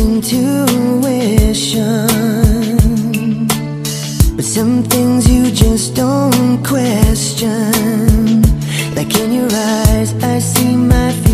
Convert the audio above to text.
intuition. But some things you just don't question. Like in your eyes I see my future